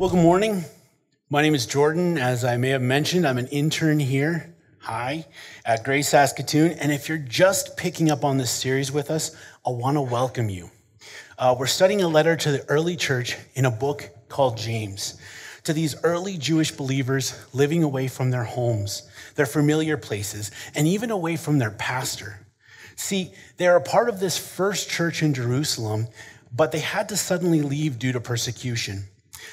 Well, good morning. My name is Jordan. As I may have mentioned, I'm an intern here. Hi, at Grace Saskatoon. And if you're just picking up on this series with us, I want to welcome you. Uh, we're studying a letter to the early church in a book called James, to these early Jewish believers living away from their homes, their familiar places, and even away from their pastor. See, they're a part of this first church in Jerusalem, but they had to suddenly leave due to persecution.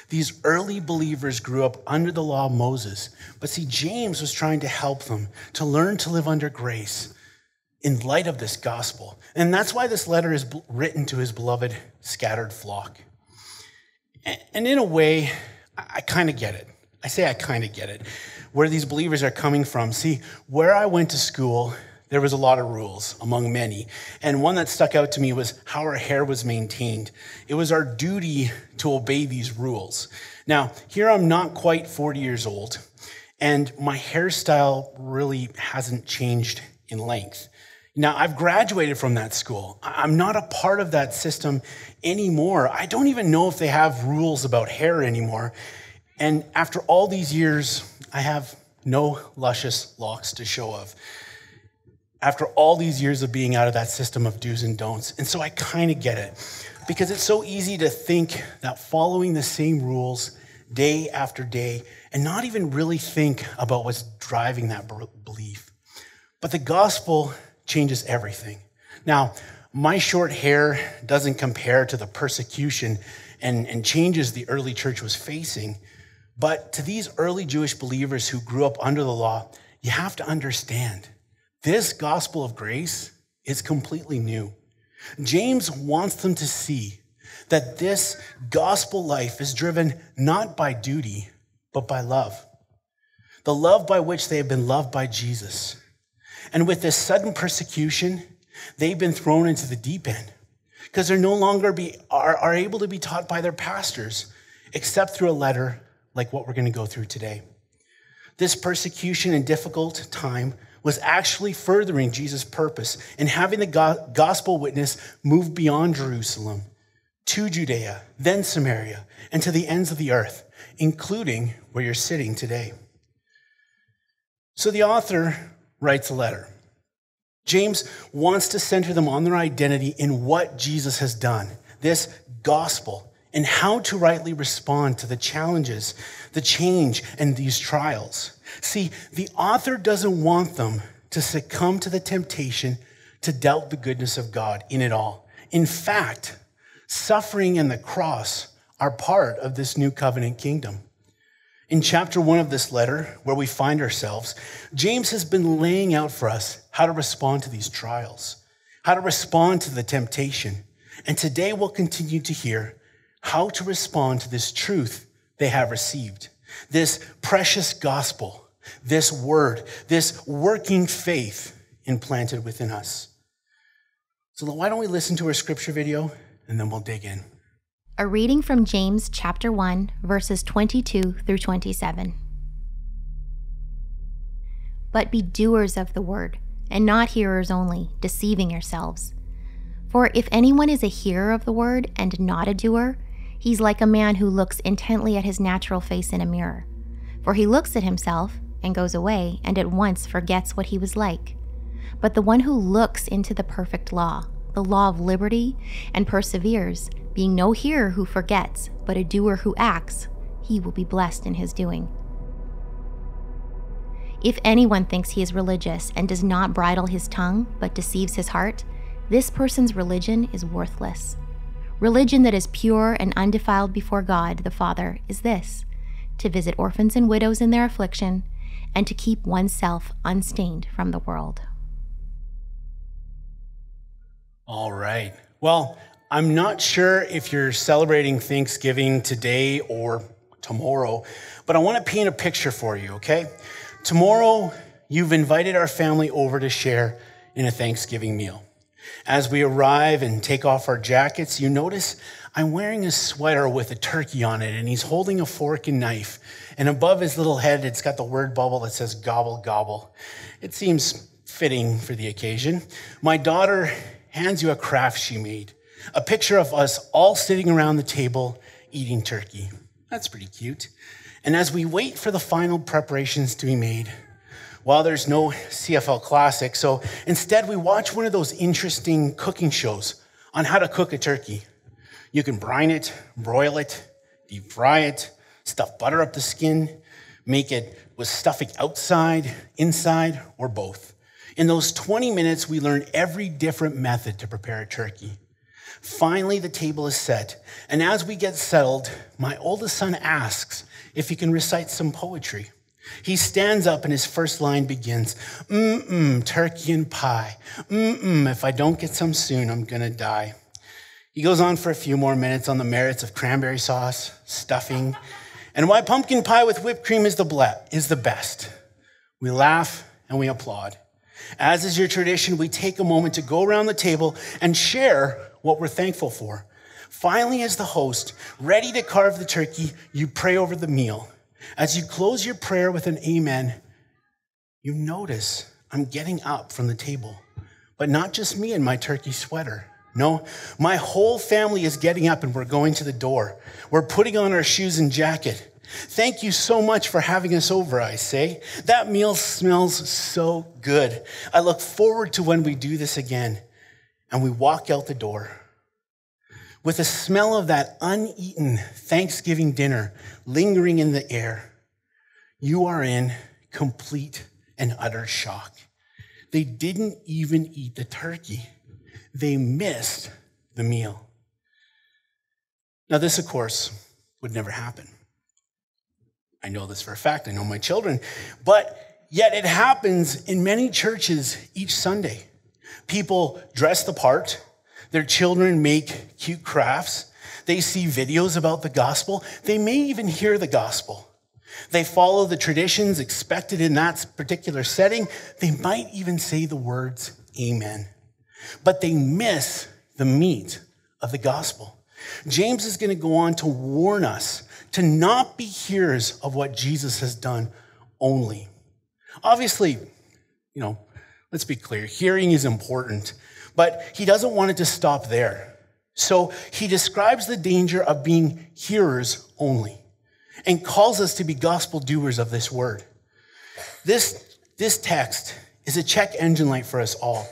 These early believers grew up under the law of Moses. But see, James was trying to help them to learn to live under grace in light of this gospel. And that's why this letter is written to his beloved scattered flock. And in a way, I kind of get it. I say I kind of get it. Where these believers are coming from. See, where I went to school, there was a lot of rules among many. And one that stuck out to me was how our hair was maintained. It was our duty to obey these rules. Now, here I'm not quite 40 years old, and my hairstyle really hasn't changed in length. Now, I've graduated from that school. I'm not a part of that system anymore. I don't even know if they have rules about hair anymore. And after all these years, I have no luscious locks to show of after all these years of being out of that system of do's and don'ts. And so I kind of get it because it's so easy to think that following the same rules day after day and not even really think about what's driving that belief. But the gospel changes everything. Now, my short hair doesn't compare to the persecution and, and changes the early church was facing. But to these early Jewish believers who grew up under the law, you have to understand this gospel of grace is completely new. James wants them to see that this gospel life is driven not by duty, but by love. The love by which they have been loved by Jesus. And with this sudden persecution, they've been thrown into the deep end because they're no longer be, are, are able to be taught by their pastors except through a letter like what we're going to go through today. This persecution and difficult time was actually furthering Jesus' purpose and having the gospel witness move beyond Jerusalem to Judea, then Samaria, and to the ends of the earth, including where you're sitting today. So the author writes a letter. James wants to center them on their identity in what Jesus has done, this gospel, and how to rightly respond to the challenges, the change, and these trials. See, the author doesn't want them to succumb to the temptation to doubt the goodness of God in it all. In fact, suffering and the cross are part of this new covenant kingdom. In chapter one of this letter, where we find ourselves, James has been laying out for us how to respond to these trials, how to respond to the temptation. And today we'll continue to hear how to respond to this truth they have received, this precious gospel, this word, this working faith implanted within us. So, why don't we listen to our scripture video and then we'll dig in? A reading from James chapter 1, verses 22 through 27. But be doers of the word, and not hearers only, deceiving yourselves. For if anyone is a hearer of the word and not a doer, he's like a man who looks intently at his natural face in a mirror. For he looks at himself and goes away and at once forgets what he was like. But the one who looks into the perfect law, the law of liberty, and perseveres, being no hearer who forgets, but a doer who acts, he will be blessed in his doing. If anyone thinks he is religious and does not bridle his tongue, but deceives his heart, this person's religion is worthless. Religion that is pure and undefiled before God the Father is this to visit orphans and widows in their affliction, and to keep oneself unstained from the world. All right. Well, I'm not sure if you're celebrating Thanksgiving today or tomorrow, but I want to paint a picture for you, okay? Tomorrow, you've invited our family over to share in a Thanksgiving meal. As we arrive and take off our jackets, you notice I'm wearing a sweater with a turkey on it, and he's holding a fork and knife. And above his little head, it's got the word bubble that says gobble, gobble. It seems fitting for the occasion. My daughter hands you a craft she made, a picture of us all sitting around the table eating turkey. That's pretty cute. And as we wait for the final preparations to be made, well, there's no CFL Classic, so instead we watch one of those interesting cooking shows on how to cook a turkey. You can brine it, broil it, deep fry it, stuff butter up the skin, make it with stuffing outside, inside, or both. In those 20 minutes, we learn every different method to prepare a turkey. Finally, the table is set, and as we get settled, my oldest son asks if he can recite some poetry. He stands up and his first line begins, mm-mm, turkey and pie. Mm-mm, if I don't get some soon, I'm gonna die. He goes on for a few more minutes on the merits of cranberry sauce, stuffing, and why pumpkin pie with whipped cream is the, ble- is the best. We laugh and we applaud. As is your tradition, we take a moment to go around the table and share what we're thankful for. Finally, as the host, ready to carve the turkey, you pray over the meal. As you close your prayer with an amen, you notice I'm getting up from the table, but not just me in my turkey sweater. No, my whole family is getting up and we're going to the door. We're putting on our shoes and jacket. Thank you so much for having us over, I say. That meal smells so good. I look forward to when we do this again. And we walk out the door with the smell of that uneaten Thanksgiving dinner lingering in the air, you are in complete and utter shock. They didn't even eat the turkey, they missed the meal. Now, this, of course, would never happen. I know this for a fact, I know my children, but yet it happens in many churches each Sunday. People dress the part, their children make cute crafts. They see videos about the gospel. They may even hear the gospel. They follow the traditions expected in that particular setting. They might even say the words, Amen. But they miss the meat of the gospel. James is going to go on to warn us to not be hearers of what Jesus has done only. Obviously, you know, let's be clear, hearing is important, but he doesn't want it to stop there. So he describes the danger of being hearers only and calls us to be gospel doers of this word. This, this text is a check engine light for us all.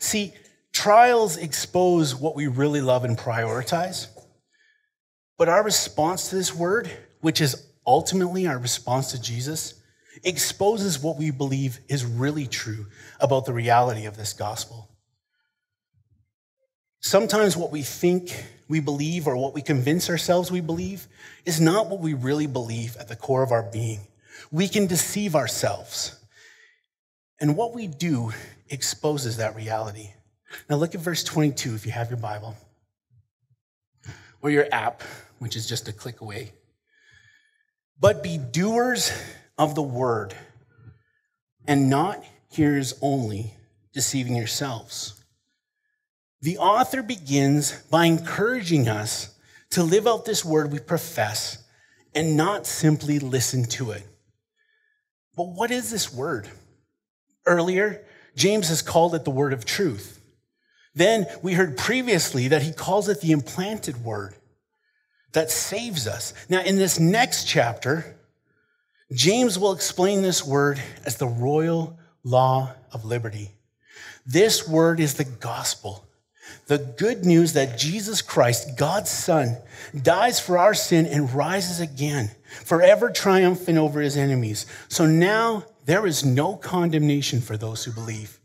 See, trials expose what we really love and prioritize. But our response to this word, which is ultimately our response to Jesus, exposes what we believe is really true about the reality of this gospel. Sometimes what we think we believe or what we convince ourselves we believe is not what we really believe at the core of our being. We can deceive ourselves. And what we do exposes that reality. Now look at verse 22 if you have your Bible or your app, which is just a click away. But be doers of the word and not hearers only, deceiving yourselves. The author begins by encouraging us to live out this word we profess and not simply listen to it. But what is this word? Earlier, James has called it the word of truth. Then we heard previously that he calls it the implanted word that saves us. Now, in this next chapter, James will explain this word as the royal law of liberty. This word is the gospel the good news that Jesus Christ, God's Son, dies for our sin and rises again, forever triumphant over his enemies. So now there is no condemnation for those who believe,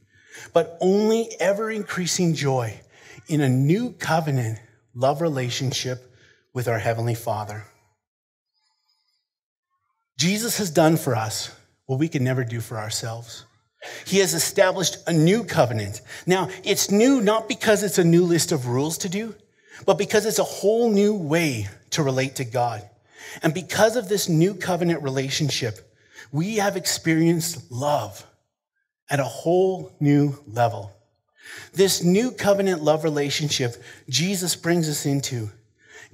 but only ever increasing joy in a new covenant love relationship with our Heavenly Father. Jesus has done for us what we can never do for ourselves. He has established a new covenant. Now, it's new not because it's a new list of rules to do, but because it's a whole new way to relate to God. And because of this new covenant relationship, we have experienced love at a whole new level. This new covenant love relationship Jesus brings us into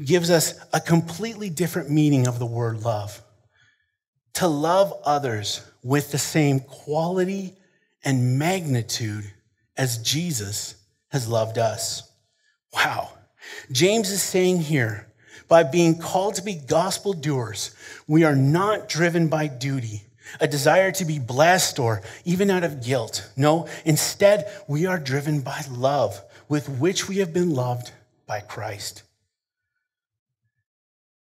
gives us a completely different meaning of the word love. To love others with the same quality and magnitude as Jesus has loved us. Wow. James is saying here, By being called to be gospel doers, we are not driven by duty, a desire to be blessed, or even out of guilt. No, instead, we are driven by love with which we have been loved by Christ.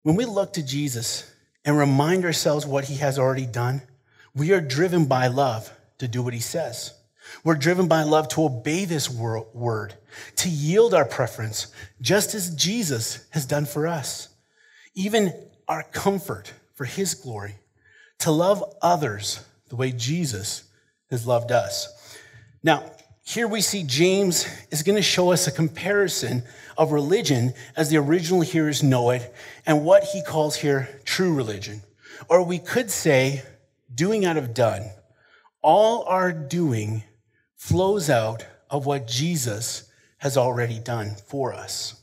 When we look to Jesus and remind ourselves what he has already done, we are driven by love to do what he says. We're driven by love to obey this word, to yield our preference, just as Jesus has done for us. Even our comfort for his glory, to love others the way Jesus has loved us. Now, here we see James is going to show us a comparison of religion as the original hearers know it and what he calls here true religion. Or we could say, doing out of done. All our doing flows out of what Jesus has already done for us.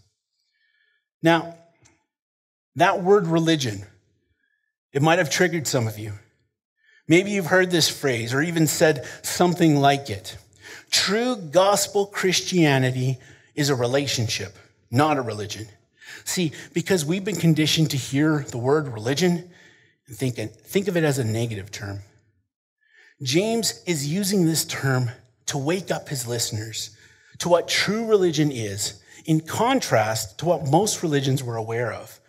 Now, that word religion, it might have triggered some of you. Maybe you've heard this phrase or even said something like it. True gospel Christianity is a relationship, not a religion. See, because we've been conditioned to hear the word religion and think, think of it as a negative term. James is using this term to wake up his listeners to what true religion is, in contrast to what most religions were aware of,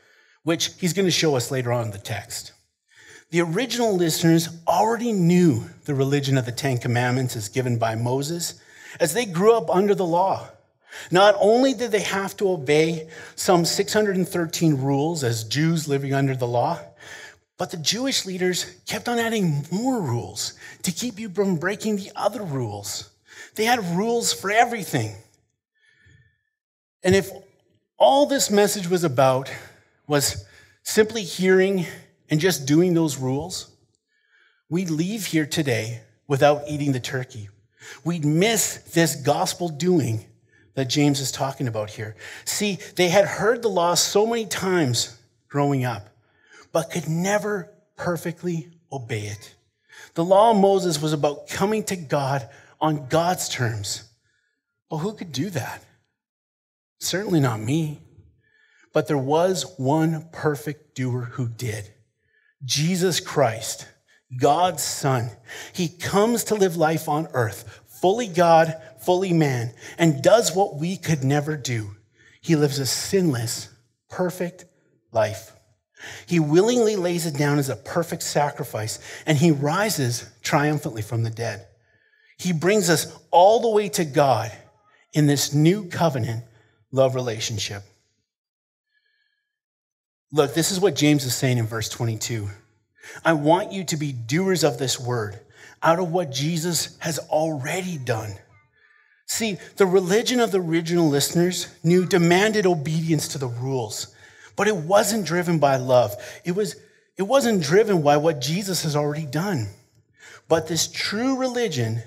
which he's going to show us later on in the text. The original listeners already knew the religion of the Ten Commandments as given by Moses, as they grew up under the law. Not only did they have to obey some 613 rules as Jews living under the law, but the Jewish leaders kept on adding more rules to keep you from breaking the other rules. They had rules for everything. And if all this message was about was simply hearing and just doing those rules, we'd leave here today without eating the turkey. We'd miss this gospel doing that James is talking about here. See, they had heard the law so many times growing up but could never perfectly obey it. The law of Moses was about coming to God on God's terms. Well, who could do that? Certainly not me. But there was one perfect doer who did Jesus Christ, God's Son. He comes to live life on earth, fully God, fully man, and does what we could never do. He lives a sinless, perfect life. He willingly lays it down as a perfect sacrifice, and he rises triumphantly from the dead. He brings us all the way to God in this new covenant love relationship. Look, this is what James is saying in verse 22. I want you to be doers of this word out of what Jesus has already done. See, the religion of the original listeners knew demanded obedience to the rules but it wasn't driven by love. It, was, it wasn't driven by what Jesus has already done. But this true religion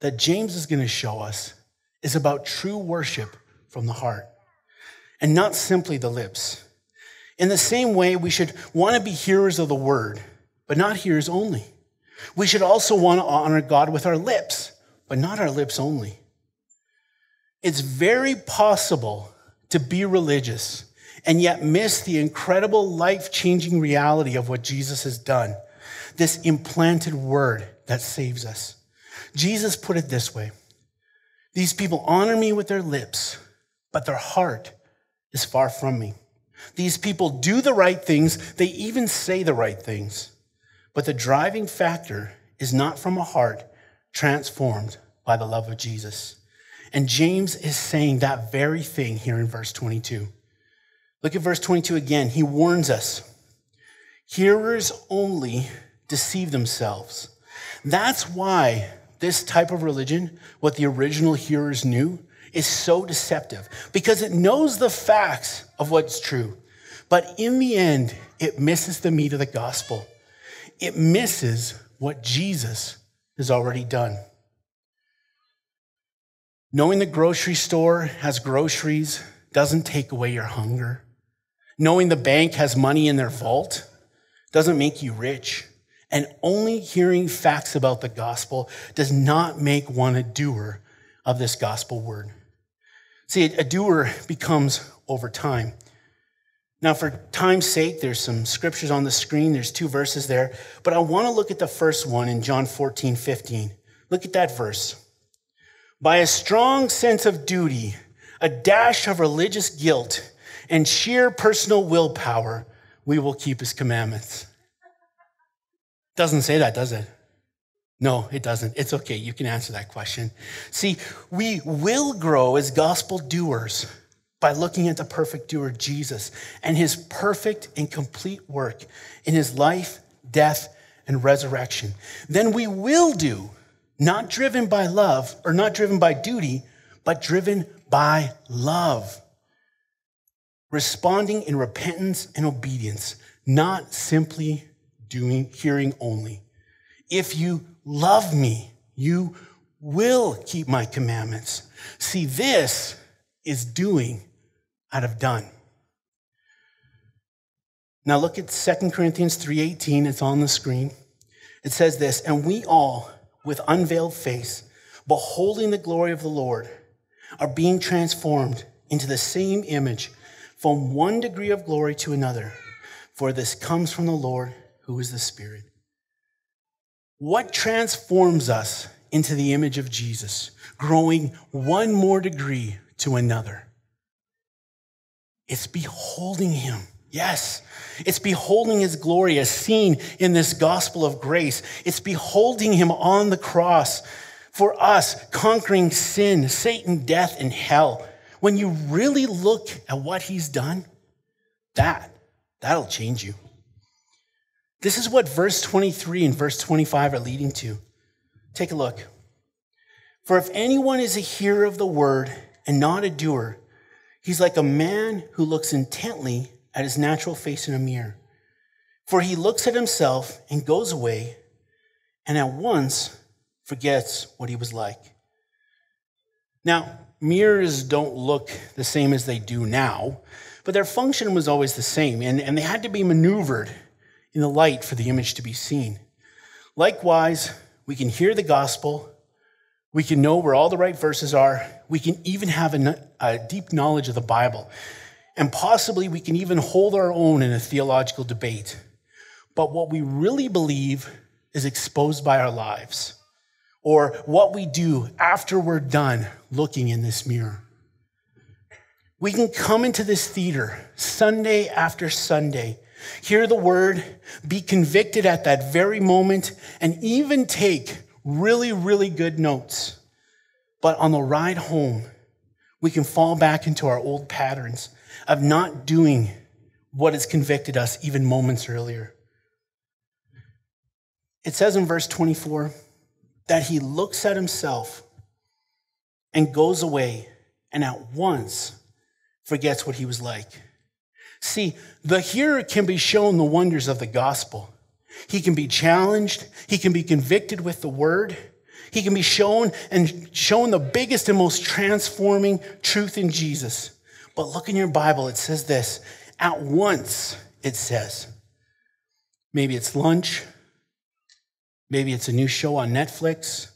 that James is going to show us is about true worship from the heart and not simply the lips. In the same way, we should want to be hearers of the word, but not hearers only. We should also want to honor God with our lips, but not our lips only. It's very possible to be religious and yet miss the incredible life changing reality of what Jesus has done this implanted word that saves us. Jesus put it this way These people honor me with their lips, but their heart is far from me. These people do the right things, they even say the right things, but the driving factor is not from a heart transformed by the love of Jesus. And James is saying that very thing here in verse 22. Look at verse 22 again. He warns us hearers only deceive themselves. That's why this type of religion, what the original hearers knew, is so deceptive because it knows the facts of what's true. But in the end, it misses the meat of the gospel. It misses what Jesus has already done. Knowing the grocery store has groceries doesn't take away your hunger. Knowing the bank has money in their vault doesn't make you rich. And only hearing facts about the gospel does not make one a doer of this gospel word. See, a doer becomes over time. Now, for time's sake, there's some scriptures on the screen. There's two verses there, but I want to look at the first one in John 14, 15. Look at that verse. By a strong sense of duty, a dash of religious guilt, and sheer personal willpower, we will keep his commandments. Doesn't say that, does it? No, it doesn't. It's okay. You can answer that question. See, we will grow as gospel doers by looking at the perfect doer, Jesus, and his perfect and complete work in his life, death, and resurrection. Then we will do, not driven by love or not driven by duty, but driven by love. Responding in repentance and obedience, not simply doing, hearing only. If you love me, you will keep my commandments. See, this is doing out of done. Now look at 2 Corinthians 3:18, it's on the screen. It says this, and we all with unveiled face, beholding the glory of the Lord, are being transformed into the same image from one degree of glory to another, for this comes from the Lord who is the Spirit. What transforms us into the image of Jesus, growing one more degree to another? It's beholding him. Yes, it's beholding his glory as seen in this gospel of grace. It's beholding him on the cross for us, conquering sin, Satan, death, and hell. When you really look at what he's done, that, that'll change you. This is what verse 23 and verse 25 are leading to. Take a look. For if anyone is a hearer of the word and not a doer, He's like a man who looks intently at his natural face in a mirror. For he looks at himself and goes away and at once forgets what he was like. Now, mirrors don't look the same as they do now, but their function was always the same, and, and they had to be maneuvered in the light for the image to be seen. Likewise, we can hear the gospel we can know where all the right verses are. We can even have a, a, deep knowledge of the Bible. And possibly we can even hold our own in a theological debate. But what we really believe is exposed by our lives or what we do after we're done looking in this mirror. We can come into this theater Sunday after Sunday, hear the word, be convicted at that very moment, and even take really, really good notes. But on the ride home, we can fall back into our old patterns of not doing what has convicted us even moments earlier. It says in verse 24 that he looks at himself and goes away and at once forgets what he was like. See, the hearer can be shown the wonders of the gospel. He can be challenged. He can be convicted with the word. He can be shown and shown the biggest and most transforming truth in Jesus. But look in your Bible, it says this at once, it says. Maybe it's lunch. Maybe it's a new show on Netflix.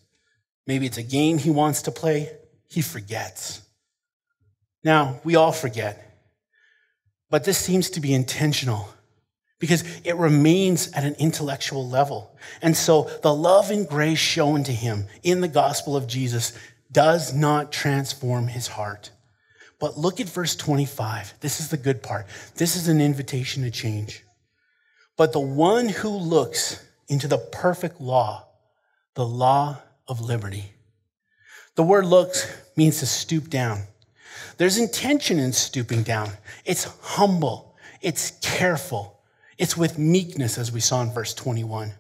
Maybe it's a game he wants to play. He forgets. Now, we all forget. But this seems to be intentional because it remains at an intellectual level. And so the love and grace shown to him in the gospel of Jesus does not transform his heart. But look at verse 25. This is the good part. This is an invitation to change. But the one who looks into the perfect law, the law of liberty. The word looks means to stoop down. There's intention in stooping down. It's humble. It's careful. It's with meekness, as we saw in verse 21.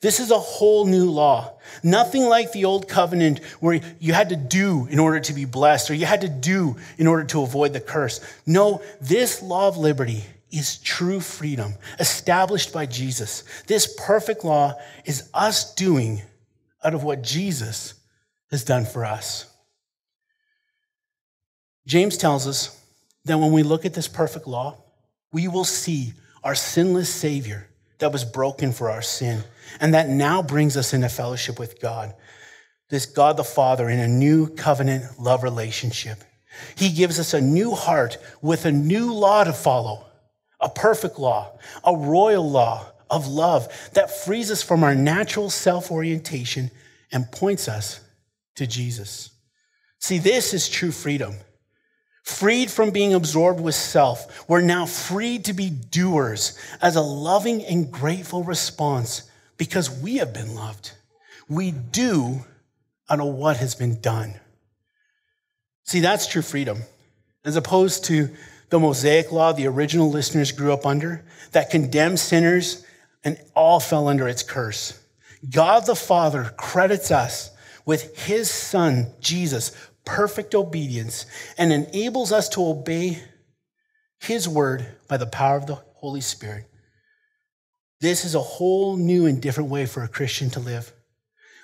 This is a whole new law. Nothing like the old covenant where you had to do in order to be blessed or you had to do in order to avoid the curse. No, this law of liberty is true freedom established by Jesus. This perfect law is us doing out of what Jesus has done for us. James tells us that when we look at this perfect law, we will see our sinless Savior that was broken for our sin, and that now brings us into fellowship with God. This God the Father in a new covenant love relationship. He gives us a new heart with a new law to follow, a perfect law, a royal law of love that frees us from our natural self orientation and points us to Jesus. See, this is true freedom. Freed from being absorbed with self, we're now freed to be doers as a loving and grateful response because we have been loved. We do out of what has been done. See, that's true freedom, as opposed to the Mosaic law the original listeners grew up under that condemned sinners and all fell under its curse. God the Father credits us with his Son, Jesus, perfect obedience and enables us to obey his word by the power of the Holy Spirit. This is a whole new and different way for a Christian to live.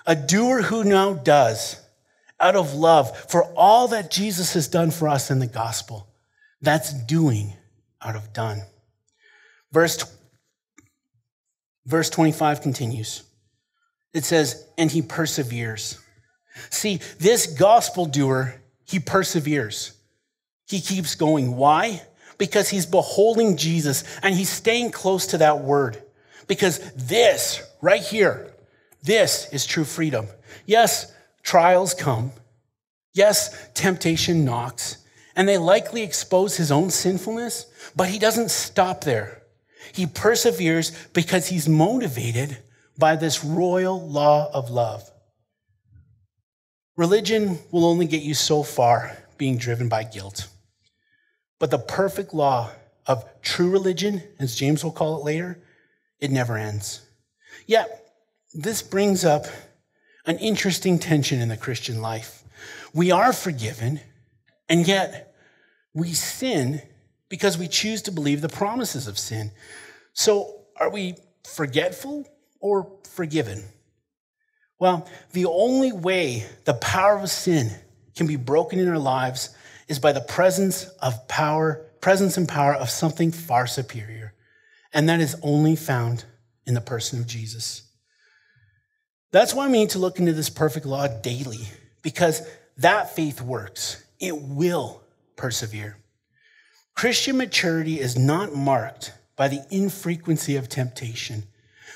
A doer who now does out of love for all that Jesus has done for us in the gospel. That's doing out of done. Verse, verse 25 continues. It says, and he perseveres. See, this gospel doer, he perseveres. He keeps going. Why? Because he's beholding Jesus and he's staying close to that word. Because this, right here, this is true freedom. Yes, trials come. Yes, temptation knocks. And they likely expose his own sinfulness, but he doesn't stop there. He perseveres because he's motivated by this royal law of love. Religion will only get you so far being driven by guilt. But the perfect law of true religion, as James will call it later, it never ends. Yet, this brings up an interesting tension in the Christian life. We are forgiven, and yet we sin because we choose to believe the promises of sin. So, are we forgetful or forgiven? Well, the only way the power of sin can be broken in our lives is by the presence of power, presence and power of something far superior. And that is only found in the person of Jesus. That's why we need to look into this perfect law daily, because that faith works. It will persevere. Christian maturity is not marked by the infrequency of temptation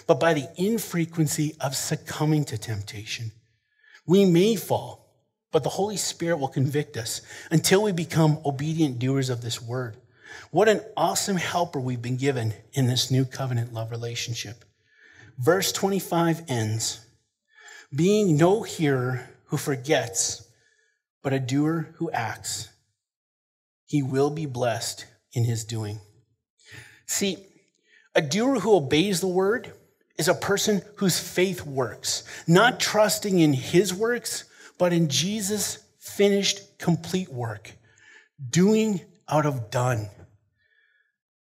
but by the infrequency of succumbing to temptation. We may fall, but the Holy Spirit will convict us until we become obedient doers of this word. What an awesome helper we've been given in this new covenant love relationship. Verse 25 ends being no hearer who forgets, but a doer who acts. He will be blessed in his doing. See, a doer who obeys the word is a person whose faith works, not trusting in his works, but in Jesus' finished, complete work, doing out of done.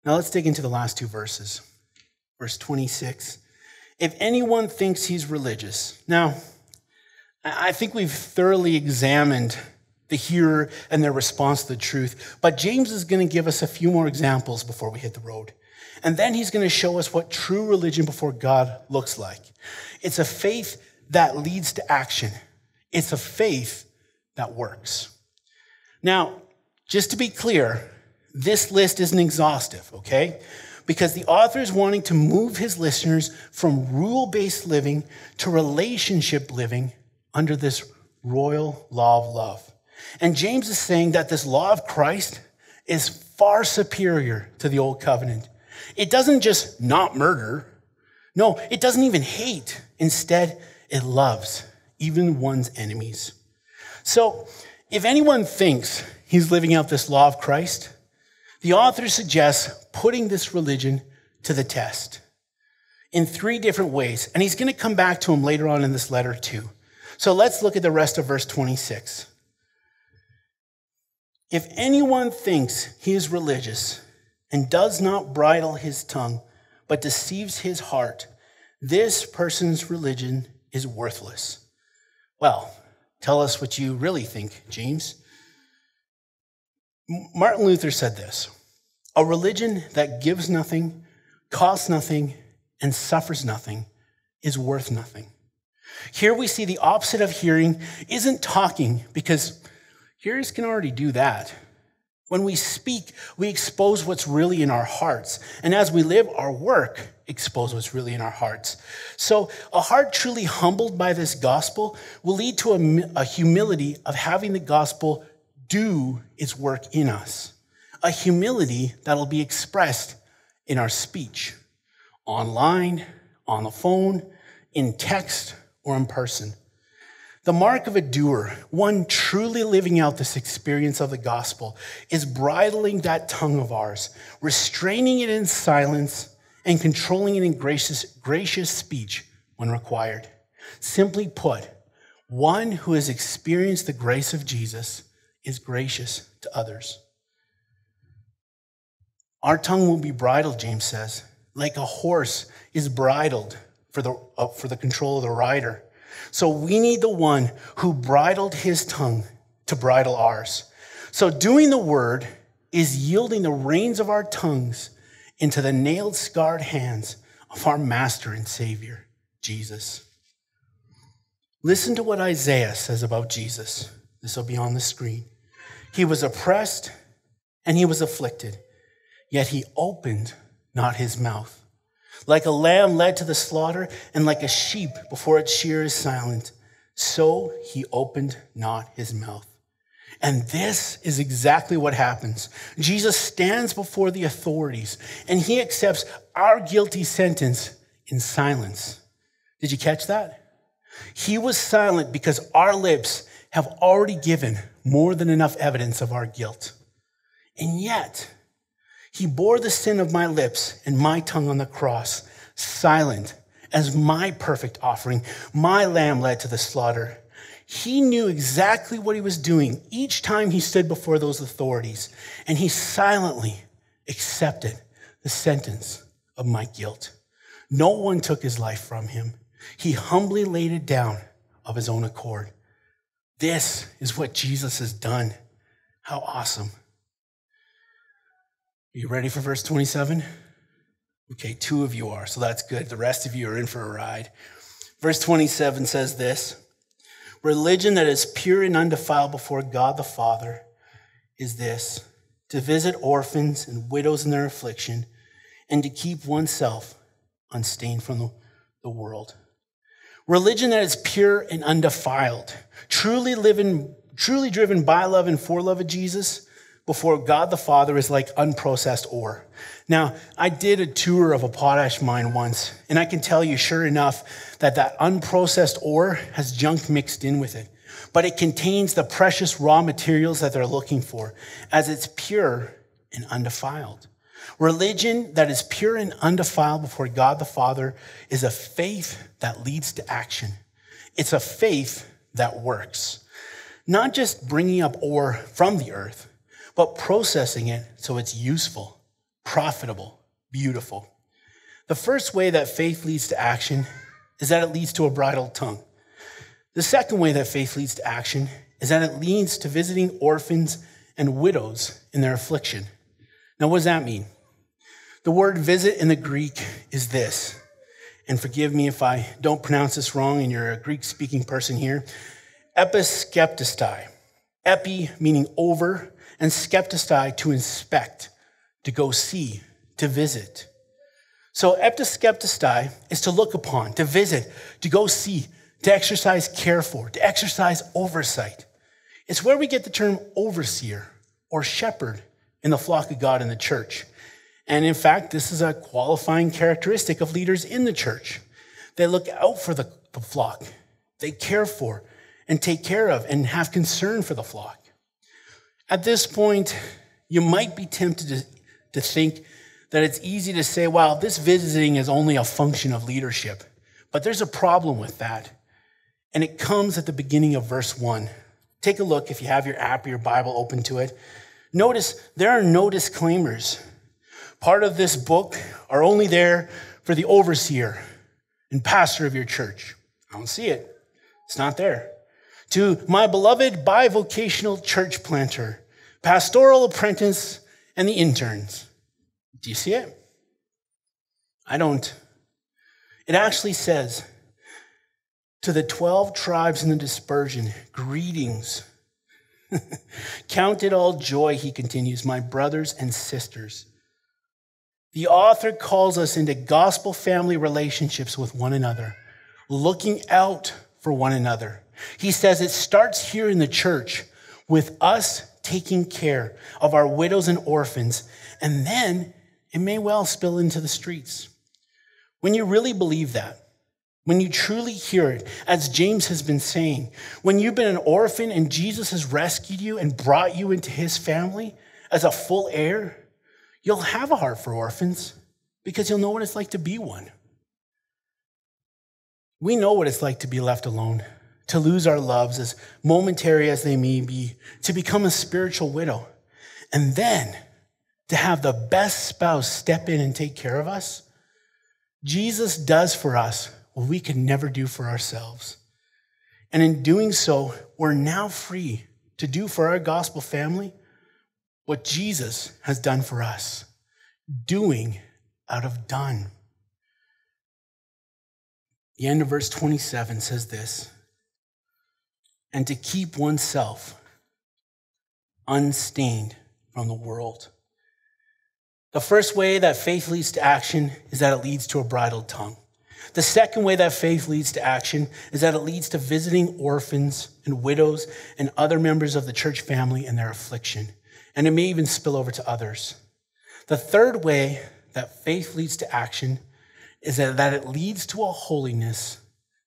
Now let's dig into the last two verses. Verse 26. If anyone thinks he's religious, now, I think we've thoroughly examined the hearer and their response to the truth, but James is going to give us a few more examples before we hit the road. And then he's going to show us what true religion before God looks like. It's a faith that leads to action. It's a faith that works. Now, just to be clear, this list isn't exhaustive, okay? Because the author is wanting to move his listeners from rule based living to relationship living under this royal law of love. And James is saying that this law of Christ is far superior to the old covenant. It doesn't just not murder. No, it doesn't even hate. Instead, it loves even one's enemies. So, if anyone thinks he's living out this law of Christ, the author suggests putting this religion to the test in three different ways. And he's going to come back to him later on in this letter, too. So let's look at the rest of verse 26. If anyone thinks he is religious and does not bridle his tongue, but deceives his heart, this person's religion is worthless. Well, tell us what you really think, James. Martin Luther said this A religion that gives nothing, costs nothing, and suffers nothing is worth nothing. Here we see the opposite of hearing isn't talking because hearers can already do that. When we speak, we expose what's really in our hearts. And as we live, our work expose what's really in our hearts. So a heart truly humbled by this gospel will lead to a, a humility of having the gospel do its work in us. A humility that'll be expressed in our speech, online, on the phone, in text, or in person. The mark of a doer, one truly living out this experience of the gospel, is bridling that tongue of ours, restraining it in silence, and controlling it in gracious, gracious speech when required. Simply put, one who has experienced the grace of Jesus is gracious to others. Our tongue will be bridled, James says, like a horse is bridled for the, uh, for the control of the rider. So we need the one who bridled his tongue to bridle ours. So doing the word is yielding the reins of our tongues into the nailed, scarred hands of our master and savior, Jesus. Listen to what Isaiah says about Jesus. This will be on the screen. He was oppressed and he was afflicted, yet he opened not his mouth. Like a lamb led to the slaughter, and like a sheep before its shear is silent, so he opened not his mouth. And this is exactly what happens. Jesus stands before the authorities and he accepts our guilty sentence in silence. Did you catch that? He was silent because our lips have already given more than enough evidence of our guilt. And yet, he bore the sin of my lips and my tongue on the cross, silent as my perfect offering, my lamb led to the slaughter. He knew exactly what he was doing each time he stood before those authorities, and he silently accepted the sentence of my guilt. No one took his life from him. He humbly laid it down of his own accord. This is what Jesus has done. How awesome. You ready for verse 27? Okay, two of you are, so that's good. The rest of you are in for a ride. Verse 27 says this Religion that is pure and undefiled before God the Father is this to visit orphans and widows in their affliction, and to keep oneself unstained from the, the world. Religion that is pure and undefiled, truly living, truly driven by love and for love of Jesus before God the Father is like unprocessed ore. Now, I did a tour of a potash mine once, and I can tell you, sure enough, that that unprocessed ore has junk mixed in with it. But it contains the precious raw materials that they're looking for, as it's pure and undefiled. Religion that is pure and undefiled before God the Father is a faith that leads to action. It's a faith that works. Not just bringing up ore from the earth, but processing it so it's useful, profitable, beautiful. The first way that faith leads to action is that it leads to a bridled tongue. The second way that faith leads to action is that it leads to visiting orphans and widows in their affliction. Now, what does that mean? The word visit in the Greek is this, and forgive me if I don't pronounce this wrong and you're a Greek speaking person here. Episkeptistai. Epi meaning over, and skeptistai to inspect, to go see, to visit. So episkeptistai is to look upon, to visit, to go see, to exercise care for, to exercise oversight. It's where we get the term overseer or shepherd in the flock of God in the church. And in fact, this is a qualifying characteristic of leaders in the church. They look out for the, the flock, they care for and take care of and have concern for the flock. At this point, you might be tempted to, to think that it's easy to say, well, this visiting is only a function of leadership. But there's a problem with that. And it comes at the beginning of verse 1. Take a look if you have your app or your Bible open to it. Notice there are no disclaimers. Part of this book are only there for the overseer and pastor of your church. I don't see it. It's not there. To my beloved bivocational church planter, pastoral apprentice, and the interns. Do you see it? I don't. It actually says, to the 12 tribes in the dispersion, greetings. Count it all joy, he continues, my brothers and sisters. The author calls us into gospel family relationships with one another, looking out for one another. He says it starts here in the church with us taking care of our widows and orphans, and then it may well spill into the streets. When you really believe that, when you truly hear it, as James has been saying, when you've been an orphan and Jesus has rescued you and brought you into his family as a full heir, you'll have a heart for orphans because you'll know what it's like to be one. We know what it's like to be left alone, to lose our loves, as momentary as they may be, to become a spiritual widow, and then to have the best spouse step in and take care of us. Jesus does for us what we could never do for ourselves. And in doing so, we're now free to do for our gospel family what Jesus has done for us, doing out of done. The end of verse 27 says this and to keep oneself unstained from the world. The first way that faith leads to action is that it leads to a bridled tongue. The second way that faith leads to action is that it leads to visiting orphans and widows and other members of the church family in their affliction. And it may even spill over to others. The third way that faith leads to action is that, that it leads to a holiness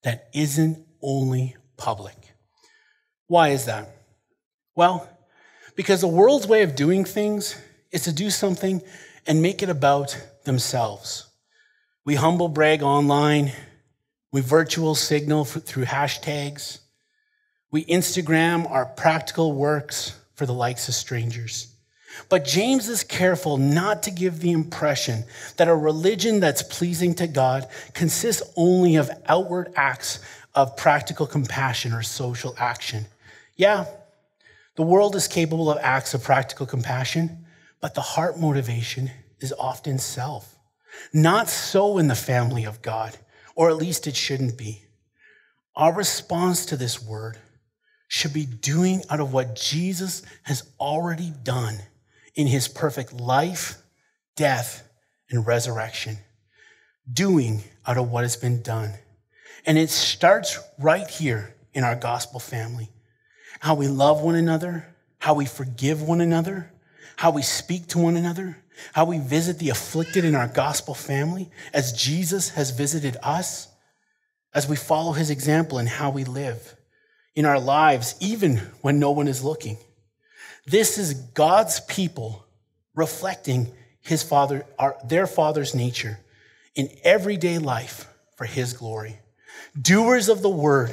that isn't only public. Why is that? Well, because the world's way of doing things is to do something and make it about themselves. We humble brag online. We virtual signal through hashtags. We Instagram our practical works for the likes of strangers. But James is careful not to give the impression that a religion that's pleasing to God consists only of outward acts of practical compassion or social action. Yeah, the world is capable of acts of practical compassion, but the heart motivation is often self. Not so in the family of God, or at least it shouldn't be. Our response to this word should be doing out of what Jesus has already done in his perfect life, death, and resurrection. Doing out of what has been done. And it starts right here in our gospel family. How we love one another, how we forgive one another, how we speak to one another, how we visit the afflicted in our gospel family as Jesus has visited us, as we follow his example in how we live in our lives, even when no one is looking. This is God's people reflecting his father, our, their father's nature in everyday life for his glory. Doers of the word,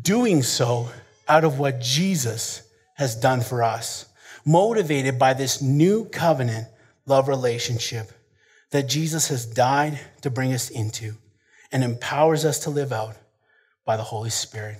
doing so out of what Jesus has done for us, motivated by this new covenant love relationship that Jesus has died to bring us into and empowers us to live out by the Holy Spirit.